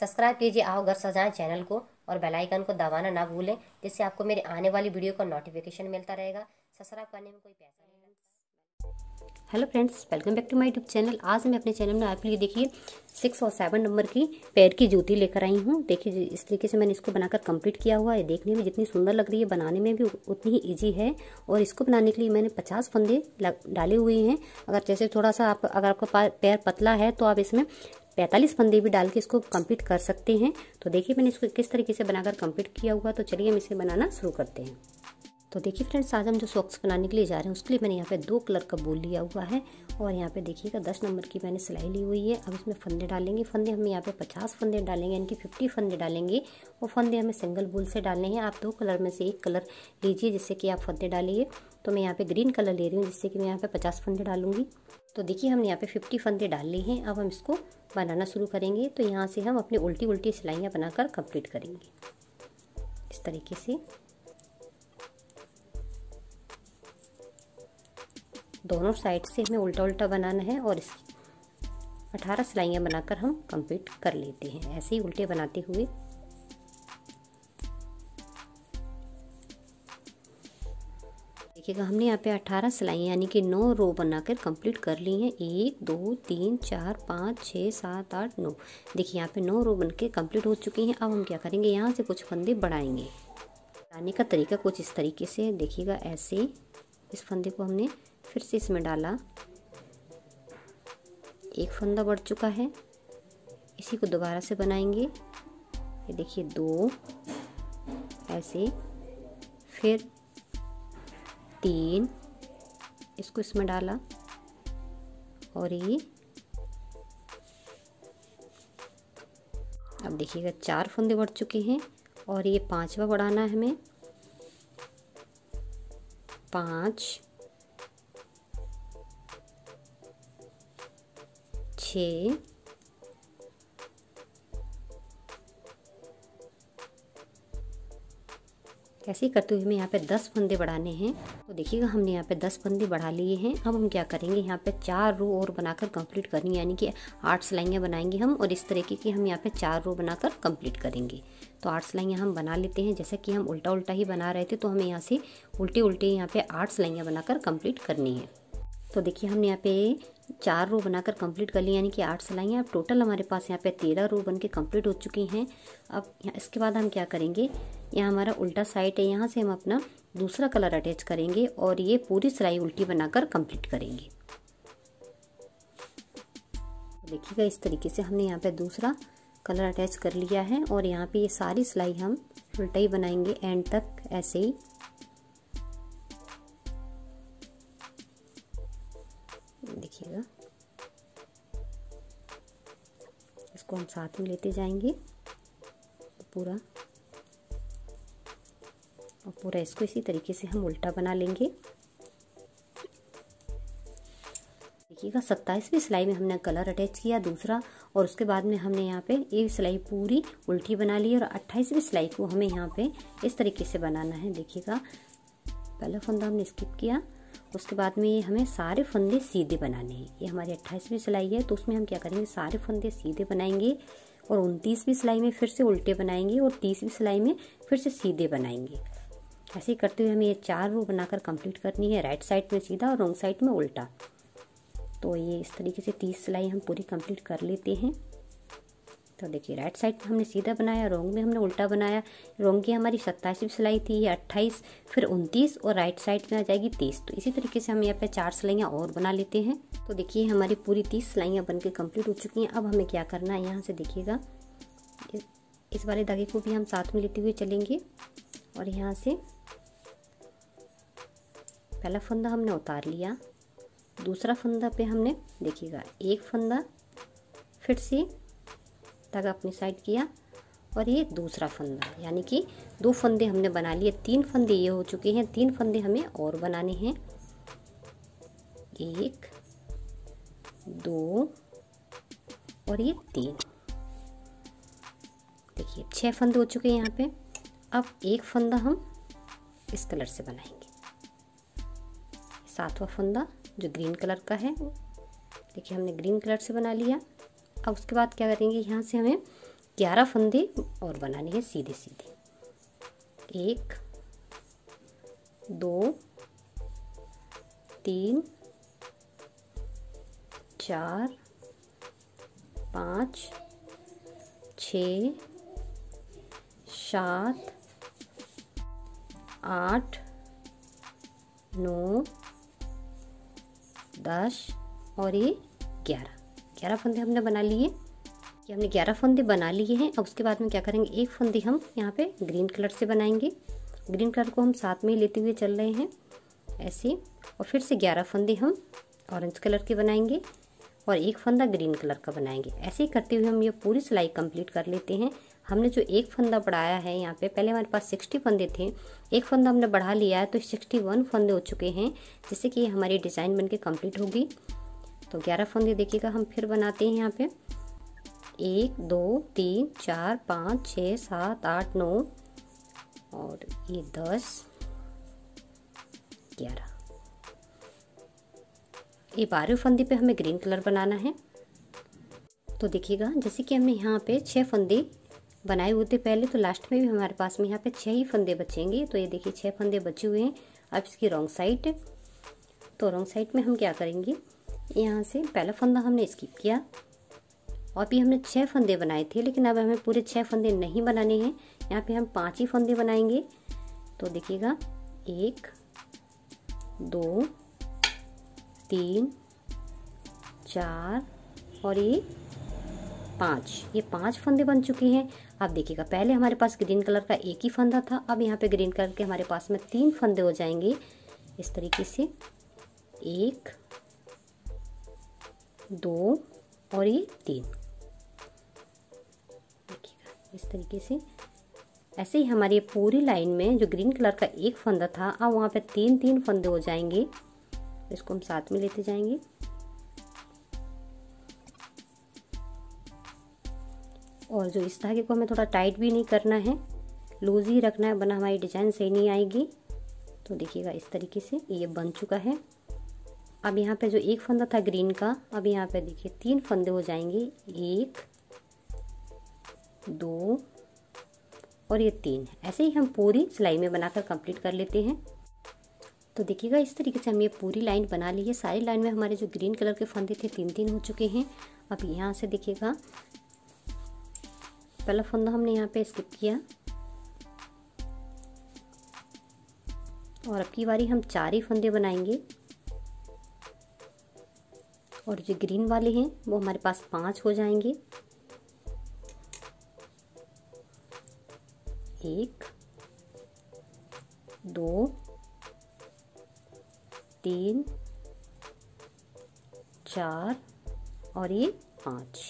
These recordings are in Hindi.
सब्सक्राइब कीजिए, आओ घर सजाएँ चैनल को और बेल आइकन को दबाना ना भूलें, जिससे आपको मेरे आने वाली वीडियो का नोटिफिकेशन मिलता रहेगा। सब्सक्राइब करने में कोई पैसा नहीं लगता hello friends welcome back to my YouTube channel आज मैं अपने चैनल में आपके लिए देखिए सिक्स और सेवन नंबर की पैर की जूती लेकर आई हूँ। देखिए इस तरीके से मैंने इसको बनाकर कंप्लीट किया हुआ है, देखने में जितनी सुंदर लग रही है, बनाने में भी उतनी ही ईजी है। और इसको बनाने के लिए मैंने पचास फंदे डाले हुए हैं। अगर जैसे थोड़ा सा आप, अगर आपका पैर पतला है तो आप इसमें पैंतालीस फंदे भी डाल के इसको कंप्लीट कर सकते हैं। तो देखिए मैंने इसको किस तरीके से बनाकर कंप्लीट किया हुआ तो चलिए हम इसे बनाना शुरू करते हैं। तो देखिए फ्रेंड्स, आज हम जो सॉक्स बनाने के लिए जा रहे हैं, उसके लिए मैंने यहाँ पे दो कलर का बोल लिया हुआ है। और यहाँ पे देखिएगा, दस नंबर की मैंने सिलाई ली हुई है। अब इसमें फंदे डालेंगे। फंदे हम यहाँ पे पचास फंदे डालेंगे, यानी कि फिफ्टी फंदे डालेंगे। और फंदे हमें सिंगल बोल से डालने हैं। आप दो कलर में से एक कलर लीजिए, जिससे कि आप फंदे डालिए। तो मैं यहाँ पे ग्रीन कलर ले रही हूँ, जिससे कि मैं यहाँ पे पचास फंदे डालूँगी। तो देखिए हमने यहाँ पे फिफ्टी फंदे डाल लिए हैं। अब हम इसको बनाना शुरू करेंगे तो यहाँ से हम अपनी उल्टी उल्टी सिलाइयाँ बनाकर कंप्लीट करेंगे। इस तरीके से। दोनों साइड से हमें उल्टा उल्टा बनाना है और इस अठारह सिलाइयाँ बनाकर हम कंप्लीट कर लेते हैं। ऐसे ही उल्टे बनाते हुए देखिएगा, हमने यहाँ पे अठारह सिलाई यानी कि नौ रो बनाकर कंप्लीट कर ली हैं। एक, दो, तीन, चार, पाँच छः सात, आठ, नौ। देखिए, यहाँ पे नौ रो बन के कंप्लीट हो चुकी हैं। अब हम क्या करेंगे? यहाँ से कुछ फंदे बढ़ाएँगे। बढ़ाने का तरीका कुछ इस तरीके से देखिएगा, ऐसे इस फंदे को हमने फिर से इसमें डाला। एक फंदा बढ़ चुका है। इसी को दोबारा से बनाएँगे। ये देखिए, दो। ऐसे। फिर तीन, इसको इसमें डाला। और ये, अब देखिएगा, चार फंदे बढ़ चुके हैं और ये पांचवा बढ़ाना है हमें। पाँच छ ऐसे ही करते हुए हमें यहाँ पे दस फंदे बढ़ाने हैं। तो देखिएगा, हमने यहाँ पे दस फंदे बढ़ा लिए हैं। अब हम क्या करेंगे, यहाँ पे चार रो और बनाकर कंप्लीट करनी यानी कि आठ सिलाइयाँ बनाएँगे हम और इस तरीके की हम यहाँ पे चार रो बनाकर कंप्लीट करेंगे। तो आठ सिलाइयाँ हम बना लेते हैं। जैसे कि हम उल्टा उल्टा ही बना रहे थे तो हमें यहाँ से उल्टे उल्टे यहाँ पे आठ सिलाइयाँ बनाकर कंप्लीट करनी है। तो देखिए, हमने यहाँ पे चार रो बनाकर कंप्लीट कर ली। यानी कि आठ सिलाइयाँ। अब टोटल हमारे पास यहाँ पे तेरह रो बन के कंप्लीट हो चुकी हैं। अब इसके बाद हम क्या करेंगे? यहाँ हमारा उल्टा साइड है, यहाँ से हम अपना दूसरा कलर अटैच करेंगे और ये पूरी सिलाई उल्टी बनाकर कंप्लीट करेंगे। देखिएगा इस तरीके से हमने यहाँ पे दूसरा कलर अटैच कर लिया है और यहाँ पे ये सारी सिलाई हम उल्टा ही बनाएँगे एंड तक ऐसे ही। देखिएगा। इसको हम साथ में लेते जाएँगे, पूरा। और पूरा इसको इसी तरीके से हम उल्टा बना लेंगे। देखिएगा, सत्ताईसवीं सिलाई में हमने कलर अटैच किया दूसरा, और उसके बाद में हमने यहाँ पे ये सिलाई पूरी उल्टी बना ली, और अट्ठाईसवीं सिलाई को हमें यहाँ पे इस तरीके से बनाना है। देखिएगा, पहला फंदा हमने स्किप किया, उसके बाद में ये हमें सारे फंदे सीधे बनाने हैं। ये हमारी अट्ठाईसवीं सिलाई है तो उसमें हम क्या करेंगे, सारे फंदे सीधे बनाएँगे, और उनतीसवीं सिलाई में फिर से उल्टे बनाएँगे, और तीसवीं सिलाई में फिर से सीधे बनाएँगे। ऐसे करते हुए हमें ये चार रो बनाकर कंप्लीट करनी है राइट साइड में सीधा और रॉन्ग साइड में उल्टा। तो ये इस तरीके से तीस सिलाई हम पूरी कंप्लीट कर लेते हैं। तो देखिए राइट साइड में हमने सीधा बनाया रोंग में हमने उल्टा बनाया। रोंग की हमारी सत्ताईसवीं सिलाई थी, ये अट्ठाईस, फिर उनतीस और राइट साइड में आ जाएगी तीस। तो इसी तरीके से हम यहाँ पे चार सिलाइयाँ और बना लेते हैं। तो देखिए, हमारी पूरी तीस सिलाइयाँ बन के कंप्लीट हो चुकी हैं। अब हमें क्या करना है, यहाँ से देखिएगा। इस वाले धागे को भी हम साथ में लेते हुए चलेंगे और यहाँ से पहला फंदा हमने उतार लिया। दूसरा फंदा पे हमने, देखिएगा, एक फंदा, फिर से धागा अपनी साइड किया और ये दूसरा फंदा। यानी कि दो फंदे हमने बना लिए। तीन फंदे ये हो चुके हैं। तीन फंदे हमें और बनाने हैं। एक, दो और ये तीन। देखिए, छह फंदे हो चुके हैं यहाँ पे। अब एक फंदा हम इस कलर से बनाएँगे। सातवां फंदा, जो ग्रीन कलर का है। देखिए, हमने ग्रीन कलर से बना लिया। अब उसके बाद क्या करेंगे? यहाँ से हमें ग्यारह फंदे और बनाने हैं सीधे सीधे एक, दो, तीन, चार, पाँच, छ, सात, आठ, नौ दस और ये ग्यारह। ग्यारह फंदे हमने बना लिए। कि हमने ग्यारह फंदे बना लिए हैं। और उसके बाद में क्या करेंगे? एक फंदे हम यहाँ पे ग्रीन कलर से बनाएँगे। ग्रीन कलर को हम साथ में लेते हुए चल रहे हैं ऐसे। और फिर से ग्यारह फंदे हम ऑरेंज कलर के बनाएँगे और एक फंदा ग्रीन कलर का बनाएँगे। ऐसे ही करते हुए हम ये पूरी सिलाई कंप्लीट कर लेते हैं। हमने जो एक फंदा बढ़ाया है यहाँ पे, पहले हमारे पास सिक्सटी फंदे थे, एक फंदा हमने बढ़ा लिया है तो सिक्सटी वन फंदे हो चुके हैं, जिससे कि हमारी डिज़ाइन बनके कंप्लीट होगी। तो ग्यारह फंदे देखिएगा, हम फिर बनाते हैं यहाँ पे। एक, दो, तीन, चार, पाँच छः सात, आठ, नौ और ये दस, ग्यारह। ये बारह फंदे पे हमें ग्रीन कलर बनाना है। तो देखिएगा, जैसे कि हमने यहाँ पे छः फंदे बनाए हुए थे पहले तो लास्ट में भी हमारे पास में यहाँ पे छः ही फंदे बचेंगे। तो ये देखिए छः फंदे बचे हुए हैं। अब इसकी रॉन्ग साइड तो रॉन्ग साइड में हम क्या करेंगे? यहाँ से पहला फंदा हमने स्किप किया। और भी हमने छः फंदे बनाए थे, लेकिन अब हमें पूरे छः फंदे नहीं बनाने हैं। यहाँ पे हम पाँच ही फंदे बनाएँगे। तो देखिएगा, एक, दो, तीन, चार, और ये पाँच। ये पाँच फंदे बन चुके हैं। आप देखिएगा, पहले हमारे पास ग्रीन कलर का एक ही फंदा था। अब यहाँ पे ग्रीन कलर के हमारे पास में तीन फंदे हो जाएँगे। इस तरीके से एक, दो और ये तीन। देखिएगा, इस तरीके से। ऐसे ही हमारी पूरी लाइन में जो ग्रीन कलर का एक फंदा था, अब वहाँ पे तीन तीन फंदे हो जाएँगे। इसको हम साथ में लेते जाएँगे। जो इस धागे को हमें थोड़ा टाइट भी नहीं करना है। लूज ही रखना है बना हमारी डिज़ाइन सही नहीं आएगी। तो देखिएगा, इस तरीके से ये बन चुका है। अब यहाँ पे जो एक फंदा था ग्रीन का, अब यहाँ पे देखिए, तीन फंदे हो जाएँगे। एक, दो और ये तीन ऐसे ही हम पूरी सिलाई में बनाकर कंप्लीट कर लेते हैं। तो देखिएगा, इस तरीके से हम ये पूरी लाइन बना ली है। सारी लाइन में हमारे जो ग्रीन कलर के फंदे थे तीन तीन हो चुके हैं। अब यहाँ से देखिएगा पहला फंदा हमने यहाँ पे स्किप किया। और अब की बारी हम चार ही फंदे बनाएँगे। और जो ग्रीन वाले हैं, वो हमारे पास पाँच हो जाएँगे। एक, दो, तीन, चार और ये पाँच।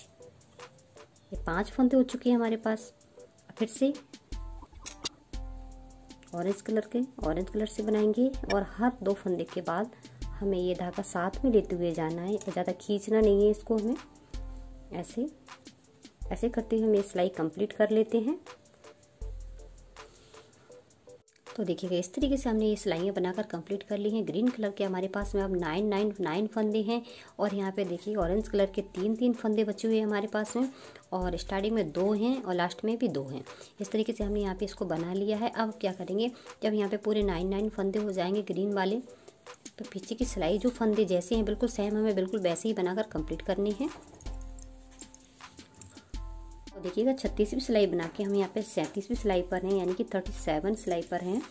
ये पाँच फंदे हो चुके हैं हमारे पास। फिर से ऑरेंज कलर के ऑरेंज कलर से बनाएँगे और हर दो फंदे के बाद हमें ये धागा साथ में लेते हुए जाना है। ज़्यादा खींचना नहीं है इसको हमें। ऐसे ऐसे करते हुए हम ये सिलाई कंप्लीट कर लेते हैं। तो देखिएगा, इस तरीके से हमने ये सिलाइयाँ बनाकर कंप्लीट कर ली हैं। ग्रीन कलर के हमारे पास में अब नाइन नाइन नाइन फंदे हैं और यहाँ पे देखिए ऑरेंज कलर के तीन तीन फंदे बचे हुए हैं हमारे पास में और स्टार्टिंग में दो हैं और लास्ट में भी दो हैं। इस तरीके से हमने यहाँ पे इसको बना लिया है। अब क्या करेंगे, जब यहाँ पे पूरे नाइन नाइन फंदे हो जाएँगे ग्रीन वाले तो पीछे की सिलाई जो फंदे जैसे हैं, बिल्कुल सेम हमें बिल्कुल वैसे ही बनाकर कंप्लीट करनी है। देखिएगा, छत्तीसवीं सिलाई बना के हम यहाँ पे सैंतीसवीं सिलाई पर हैं, यानी कि थर्टी सेवन सिलाई पर हैं।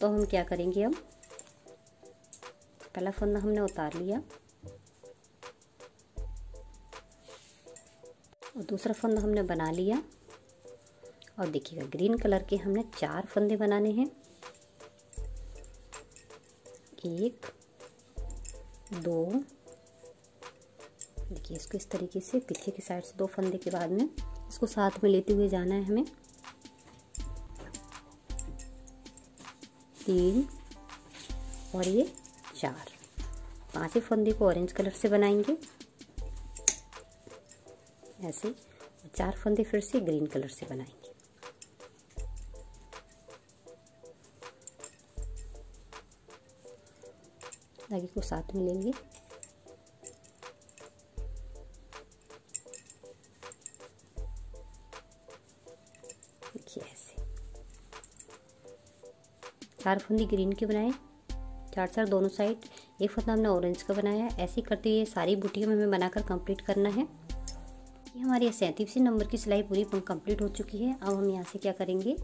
तो हम क्या करेंगे अब? पहला फंदा हमने उतार लिया। और दूसरा फंदा हमने बना लिया। और देखिएगा, ग्रीन कलर के हमने चार फंदे बनाने हैं। एक, दो, देखिए इसको इस तरीके से पीछे की साइड से दो फंदे के बाद में इसको साथ में लेते हुए जाना है हमें। तीन और ये चार। पाँचों फंदे को ऑरेंज कलर से बनाएँगे। ऐसे चार फंदे फिर से ग्रीन कलर से बनाएँगे। धागे को साथ में लेंगे। चार फंदी ग्रीन के बनाए। चार चार दोनों साइड, एक फंदा हमने ऑरेंज का बनाया। ऐसे करते हुए सारी बूटियों में हमें बनाकर कंप्लीट करना है। ये हमारी सैंतीस नंबर की सिलाई पूरी कंप्लीट हो चुकी है। अब हम यहाँ से क्या करेंगे?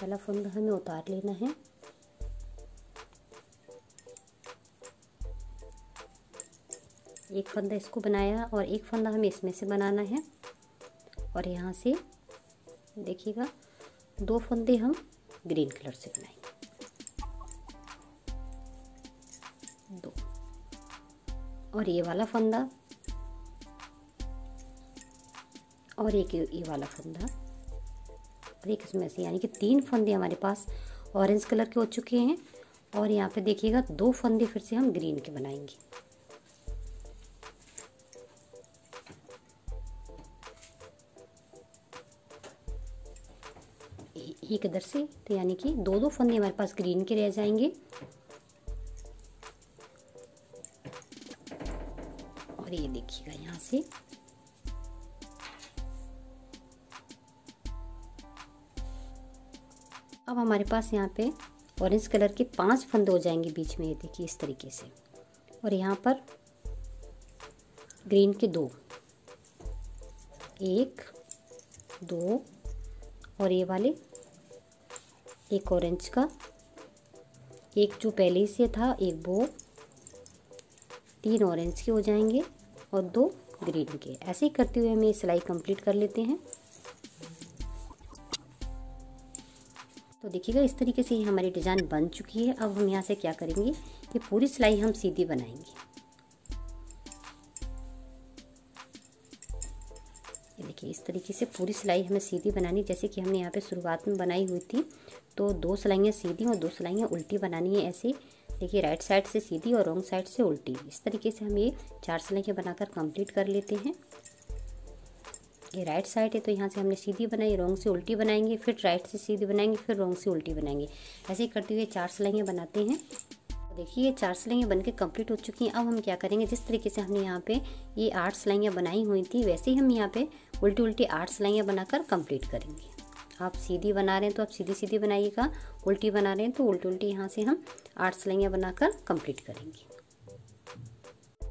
पहला फंदा हमें उतार लेना है। एक फंदा इसको बनाया और एक फंदा हमें इसमें से बनाना है। और यहाँ से देखिएगा, दो फंदे हम ग्रीन कलर से बनाएँगे। दो। और ये वाला फंदा, और एक ये वाला फंदा, और एक इसमें से यानी कि तीन फंदे हमारे पास ऑरेंज कलर के हो चुके हैं। और यहाँ पे देखिएगा, दो फंदे फिर से हम ग्रीन के बनाएँगे। एक इधर से तो यानी कि दो दो फंदे हमारे पास ग्रीन के रह जाएँगे। और ये देखिएगा यहाँ से। अब हमारे पास यहाँ पे ऑरेंज कलर के पाँच फंदे हो जाएँगे बीच में, ये देखिए इस तरीके से। और यहाँ पर ग्रीन के दो। एक, दो, और ये वाले एक ऑरेंज का, एक जो पहले से था, एक वो, तीन ऑरेंज के हो जाएँगे और दो ग्रीन के। ऐसे ही करते हुए हम ये सिलाई कंप्लीट कर लेते हैं। तो देखिएगा, इस तरीके से ये हमारी डिज़ाइन बन चुकी है। अब हम यहाँ से क्या करेंगे ये पूरी सिलाई हम सीधी बनाएँगे। देखिए इस तरीके से पूरी सिलाई हमें सीधी बनानी, जैसे कि हमने यहाँ पे शुरुआत में बनाई हुई थी तो दो सिलाइयाँ सीधी और दो सिलाइयाँ उल्टी बनानी है ऐसे। देखिए राइट साइड से सीधी और रॉन्ग साइड से उल्टी। इस तरीके से हम ये चार सिलाइयाँ बनाकर कंप्लीट कर लेते हैं। ये राइट साइड है तो यहाँ से हमने सीधी बनाई रॉन्ग से उल्टी बनाएँगे, फिर राइट से सीधी बनाएँगे, फिर रॉन्ग से उल्टी बनाएँगे। ऐसे करते हुए चार सिलाइयाँ बनाते हैं। देखिए, ये चार सिलाइयाँ बन के कंप्लीट हो चुकी हैं। अब हम क्या करेंगे? जिस तरीके से हमने यहाँ पे ये आठ सिलाइयाँ बनाई हुई थी, वैसे ही हम यहाँ पे उल्टी उल्टी आठ सिलाइयाँ बनाकर कंप्लीट करेंगे। आप सीधी बना रहे हैं तो आप सीधी सीधी बनाइएगा, उल्टी बना रहे हैं तो उल्टी उल्टी यहाँ से हम आठ सिलाइयाँ बनाकर कंप्लीट करेंगे।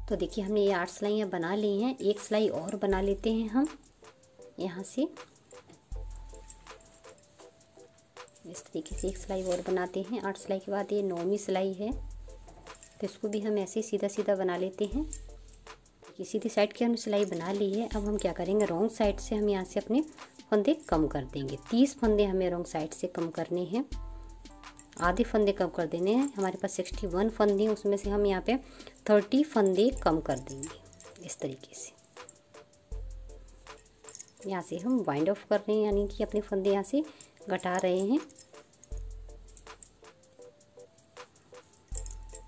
तो देखिए, हमने ये आठ सिलाइयाँ बना ली हैं। एक सिलाई और बना लेते हैं हम। यहाँ से इस तरीके से एक सिलाई और बनाते हैं। आठ सिलाई के बाद ये नौवीं सिलाई है। तो इसको भी हम ऐसे ही सीधा सीधा बना लेते हैं। कि सीधी साइड की हमने सिलाई बना ली है। अब हम क्या करेंगे? रॉन्ग साइड से हम यहाँ से अपने फंदे कम कर देंगे। तीस फंदे हमें रॉन्ग साइड से कम करने हैं। आधे फंदे कम कर देने हैं। हमारे पास सिक्सटी वन फंदे हैं। उसमें से हम यहाँ पे थर्टी फंदे कम कर देंगे इस तरीके से। यहाँ से हम वाइंड ऑफ़ कर रहे हैं, यानी कि अपने फंदे यहाँ से घटा रहे हैं।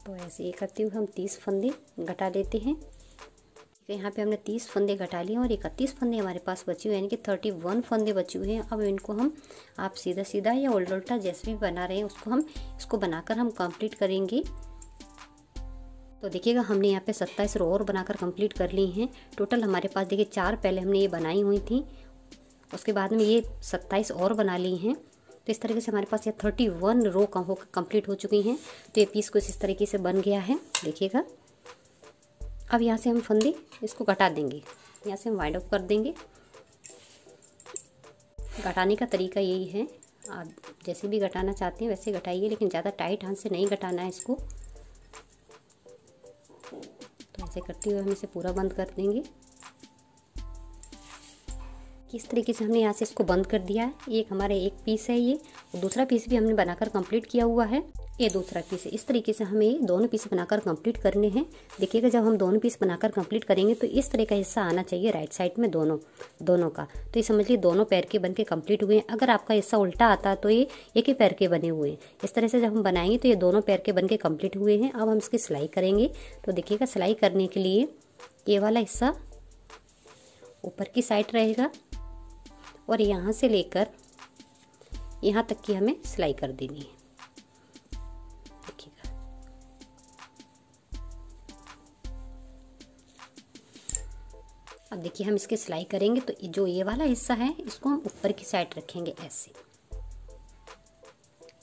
तो ऐसे ये करते हुए हम तीस फंदे घटा लेते हैं। तो यहाँ पे हमने तीस फंदे घटा लिए और इकतीस फंदे हमारे पास बचे हुए यानी कि थर्टी वन फंदे बचे हुए हैं। अब इनको हम आप सीधा सीधा या उल्टा उल्टा जैसे भी बना रहे हैं, उसको हम, इसको बनाकर हम कंप्लीट करेंगे। तो देखिएगा, हमने यहाँ पे सत्ताईस रो और बनाकर कंप्लीट कर ली हैं। टोटल हमारे पास देखिए, चार पहले हमने ये बनाई हुई थी। उसके बाद में ये सत्ताईस और बना ली हैं। तो इस तरीके से हमारे पास ये थर्टी वन रो हो कंप्लीट हो चुकी हैं। तो ये पीस कुछ इस तरीके से बन गया है। देखिएगा। अब यहाँ से हम फंदे, इसको घटा देंगे। यहाँ से हम वाइंड अप कर देंगे। घटाने का तरीका यही है। आप जैसे भी घटाना चाहते हैं वैसे घटाइए, लेकिन ज़्यादा टाइट हाथ से नहीं घटाना है इसको। तो ऐसे करते हुए हम इसे पूरा बंद कर देंगे। किस तरीके से हमने यहाँ से इसको बंद कर दिया है। एक हमारे एक पीस है ये दूसरा पीस भी हमने बनाकर कंप्लीट किया हुआ है। ये दूसरा पीस इस तरीके से हमें दोनों पीस बनाकर कंप्लीट करने हैं। देखिएगा, जब हम दोनों पीस बनाकर कंप्लीट करेंगे तो इस तरह का हिस्सा आना चाहिए राइट साइड में दोनों दोनों का। तो ये समझ लीजिए दोनों पैर के बन के कंप्लीट हुए हैं। अगर आपका हिस्सा उल्टा आता तो ये एक ही पैर के बने हुए हैं। इस तरह से जब हम बनाएँगे तो ये दोनों पैर के बन के कंप्लीट हुए हैं। अब हम इसकी सिलाई करेंगे। तो देखिएगा, सिलाई करने के लिए ये वाला हिस्सा ऊपर की साइड रहेगा। और यहाँ से लेकर यहाँ तक की हमें सिलाई कर देनी है। अब देखिए, हम इसकी सिलाई करेंगे तो जो ये वाला हिस्सा है, इसको हम ऊपर की साइड रखेंगे ऐसे।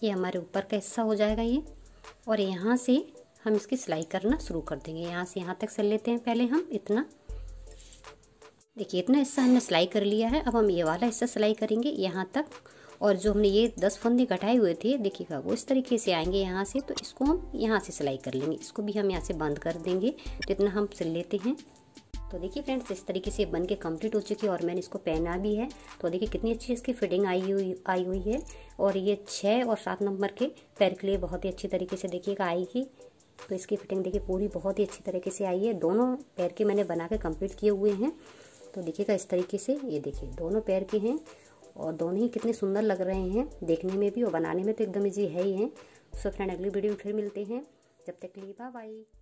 ये हमारे ऊपर का हिस्सा हो जाएगा ये। और यहाँ से हम इसकी सिलाई करना शुरू कर देंगे। यहाँ से यहाँ तक सिल लेते हैं। पहले हम इतना देखिए, इतना हिस्सा हमने सिलाई कर लिया है, अब हम ये वाला हिस्सा सिलाई करेंगे यहाँ तक। और जो हमने ये दस फंदे कटाए हुए थे देखिएगा वो इस तरीके से आएँगे यहाँ से तो इसको हम यहाँ से सिलाई कर लेंगे। इसको भी हम यहाँ से बंद कर देंगे तो इतना हम सिल लेते हैं। तो देखिए फ्रेंड्स, इस तरीके से बन के कंप्लीट हो चुकी है और मैंने इसको पहना भी है। तो देखिए कितनी अच्छी इसकी फिटिंग आई हुई आई हुई है। और ये छः और सात नंबर के पैर के लिए बहुत ही अच्छी तरीके से देखिएगा आएगी तो इसकी फिटिंग देखिए पूरी बहुत ही अच्छी तरीके से आई है। दोनों पैर के मैंने बना के कंप्लीट किए हुए हैं। तो देखिएगा इस तरीके से, ये देखिए, दोनों पैर के हैं और दोनों ही कितने सुंदर लग रहे हैं देखने में भी और बनाने में तो एकदम इजी है ही है। सो फ्रेंड अगली वीडियो फिर मिलते हैं। जब तक लिए बाय बाय